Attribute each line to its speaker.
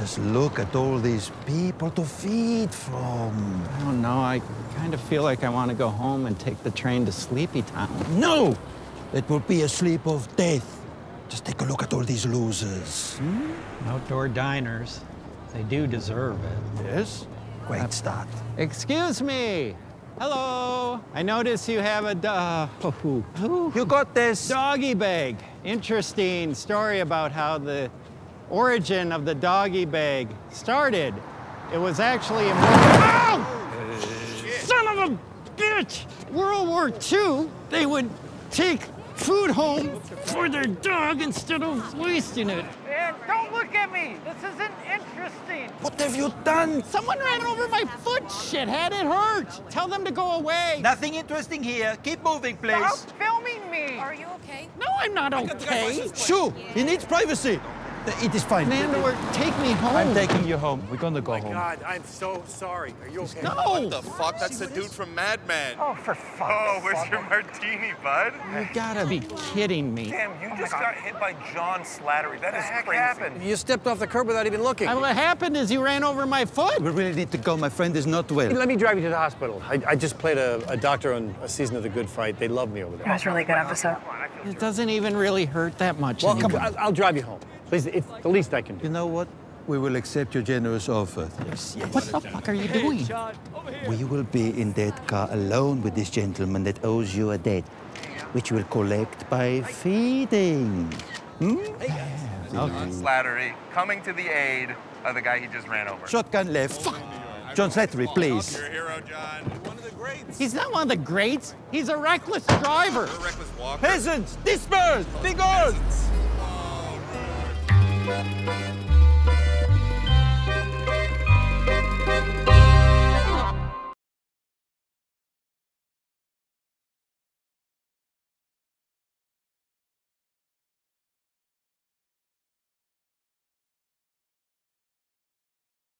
Speaker 1: Just look at all these people to feed from.
Speaker 2: Oh, I don't know. I kind of feel like I want to go home and take the train to Sleepy Town.
Speaker 1: No! It will be a sleep of death. Just take a look at all these losers. Hmm?
Speaker 2: Outdoor diners. They do deserve it.
Speaker 1: Yes? Great start.
Speaker 2: Excuse me. Hello. I notice you have a oh,
Speaker 1: You got this.
Speaker 2: doggy bag. Interesting story about how the origin of the doggy bag started. It was actually a Ow! Son of a bitch! World War II, they would take food home for their dog instead of wasting it.
Speaker 3: Man, don't look at me. This isn't interesting.
Speaker 1: What have you done?
Speaker 2: Someone ran over my foot, shithead. It hurt. Tell them to go away.
Speaker 1: Nothing interesting here. Keep moving, please.
Speaker 3: Stop filming me.
Speaker 4: Are you okay?
Speaker 2: No, I'm not okay.
Speaker 1: Shoo! He needs privacy. It is fine.
Speaker 2: Nandor, take me home.
Speaker 1: I'm taking you home. We're gonna go home.
Speaker 5: God, I'm so sorry. Are you okay?
Speaker 2: No.
Speaker 6: What the fuck? That's the dude from Mad Men.
Speaker 3: Oh, for fuck's
Speaker 5: Oh, where's
Speaker 3: sake.
Speaker 5: your martini, bud?
Speaker 2: You gotta be kidding me.
Speaker 5: Damn, you oh just got hit by John Slattery. That is
Speaker 3: heck
Speaker 5: crazy.
Speaker 3: happened?
Speaker 7: You stepped off the curb without even looking.
Speaker 2: And what happened is you ran over my foot.
Speaker 1: We really need to go. My friend is not well.
Speaker 7: Let me drive you to the hospital. I, I just played a, a doctor on a season of The Good Fight. They love me over
Speaker 4: It
Speaker 7: there.
Speaker 4: was a really good episode.
Speaker 2: It doesn't even really hurt that much
Speaker 7: Well,
Speaker 2: anymore.
Speaker 7: I'll, I'll drive you home. Please, it's the least I can do.
Speaker 1: You know what? We will accept your generous offer. Yes, yes.
Speaker 2: What the fuck are you doing?
Speaker 1: We will be in that car alone with this gentleman that owes you a debt, which we'll collect by feeding. Hmm?
Speaker 5: John Slattery coming to the aid of the guy he just ran over.
Speaker 1: Shotgun left. John Slattery, please.
Speaker 6: Your hero, John. One of the greats.
Speaker 2: He's not one of the greats. He's a reckless driver.
Speaker 6: You're a reckless walker.
Speaker 1: Peasants, disperse! Be
Speaker 6: Música